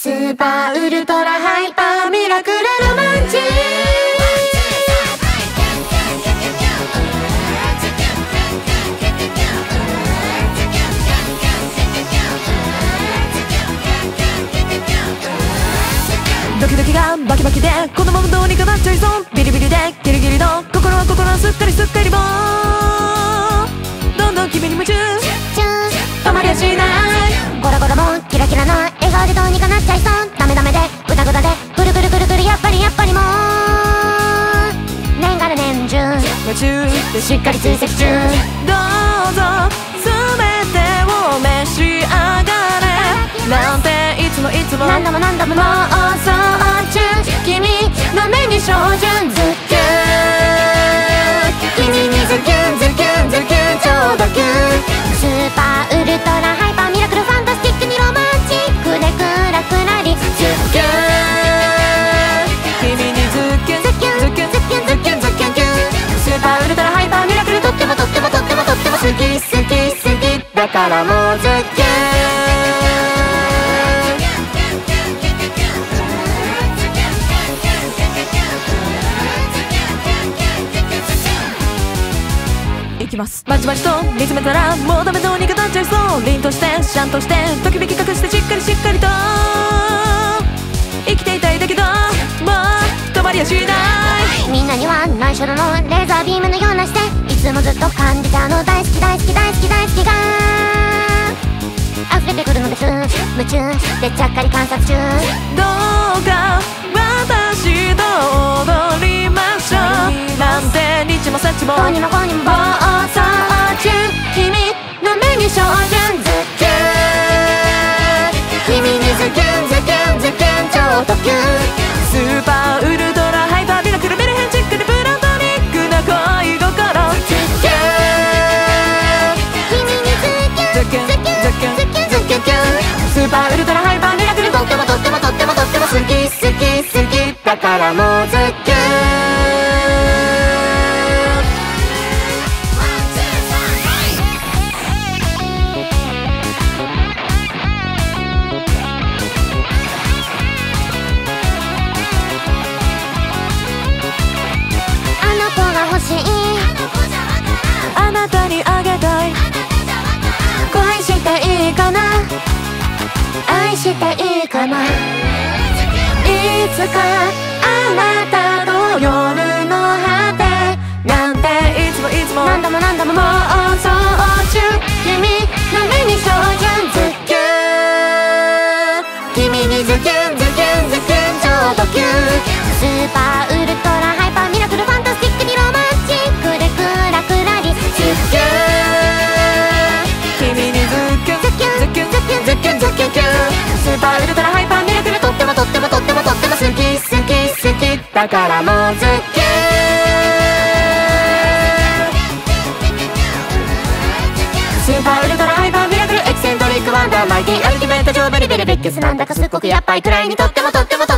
スーパーウルトラハイパーミラクルロマンチ。ドキドキがバキバキでこのままどうにかなっちゃいそう。ビリビリでギリギリの心は心はすっかりすっかりもうどんどん君に夢中。止まりはしない。ゴロゴロもキラキラの笑顔でどうにかなっちゃいそうダメダメでグダグダでくるくるくるくるやっぱりやっぱりもう。年がら年中夢中でしっかり追跡中。どうぞ全てを召し上がれ。なんていつもいつも何度も何度も妄想中君の目に照準ズキュン君にズキュンズキュンズキュンちょうどキュンスーパーウルトラハイキュン君にズッキュンズキュンズキュンズキュンズキュンズキュンキュン。スーパーウルトラハイパーミラクルとってもとってもとってもとっても好き好き好きだからもうズキュンいきますまちまちと見つめたらもうダメどうにかなっちゃいそう凛としてシャンとしてときめき隠してしっかりしっかりには内緒のレーザービームのような視線いつもずっと感じたの大好き大好き大好き大好きが溢れてくるのです夢中でちゃっかり観察中どうか私と踊りましょうなんて日もさちもこにもこにも暴走中君の目に照準ズキュン君にズキュンズキュンズキュン超特急スーパーだからもうズキュンあの子が欲しい。あなたにあげたい。恋してい。い。かな愛してい。い。かなつかあなたと夜の果てなんていつもいつも何度も何度も妄想中君の目に照準ズキュン君にズキュンズキュンズキュン超特急スーパーウルトだからもうズキュンスーパーウルトラハイパーミラクルエキセントリックワンダーマイティアルティメント上ベリベリベックスなんだかすっごくやっぱりくらいにとってもとってもとっても